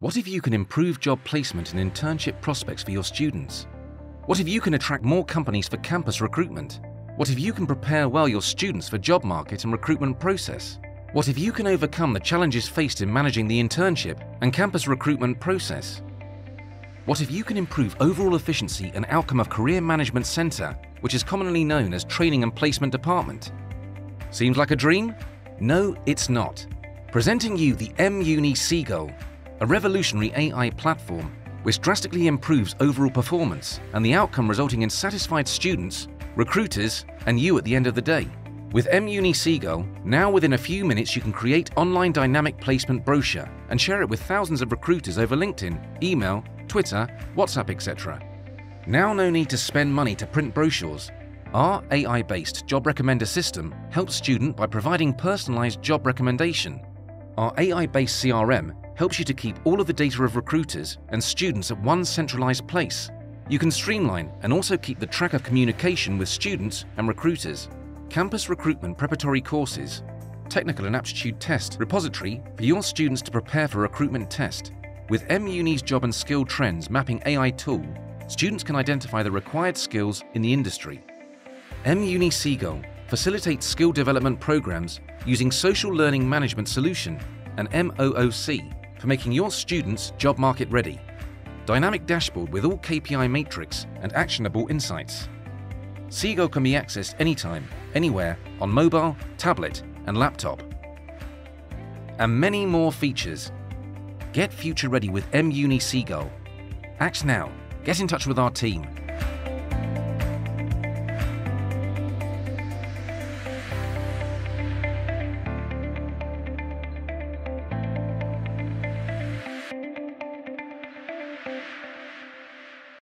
What if you can improve job placement and internship prospects for your students? What if you can attract more companies for campus recruitment? What if you can prepare well your students for job market and recruitment process? What if you can overcome the challenges faced in managing the internship and campus recruitment process? What if you can improve overall efficiency and outcome of Career Management Center, which is commonly known as Training and Placement Department? Seems like a dream? No, it's not. Presenting you the MUni Seagull, a revolutionary AI platform which drastically improves overall performance and the outcome resulting in satisfied students, recruiters, and you at the end of the day. With MUni Seagull, now within a few minutes you can create online dynamic placement brochure and share it with thousands of recruiters over LinkedIn, email, Twitter, WhatsApp, etc. Now no need to spend money to print brochures. Our AI-based job recommender system helps student by providing personalized job recommendation. Our AI-based CRM helps you to keep all of the data of recruiters and students at one centralized place. You can streamline and also keep the track of communication with students and recruiters. Campus recruitment preparatory courses, technical and aptitude test repository for your students to prepare for recruitment test. With MUni's job and skill trends mapping AI tool, students can identify the required skills in the industry. MUni Seagull facilitates skill development programs using Social Learning Management Solution and MOOC for making your students job market ready. Dynamic dashboard with all KPI matrix and actionable insights. Seagull can be accessed anytime, anywhere, on mobile, tablet, and laptop. And many more features. Get future ready with MUni Seagull. Act now. Get in touch with our team